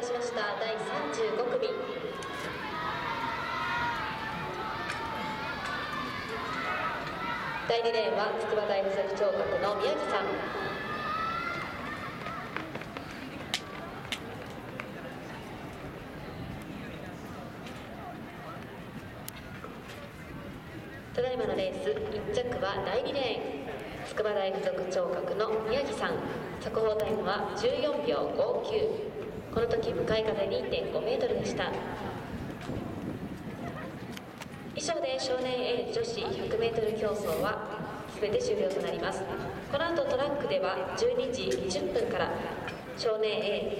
たしました。第35組。第2レーンは筑波大附属聴覚の宮城さん。ただいまのレース1着は第2レーン筑波大附属聴覚の宮城さん。速報タイムは14秒59この時向かい風2.5メートルでした。以上で少年 A 女子 100m 競争は全て終了となります。この後トラックでは12時20分から少年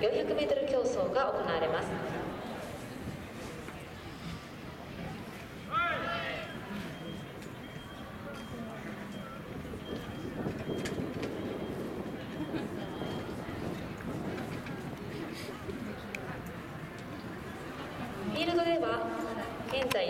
A400m 競争が行われます。フィールドでは現在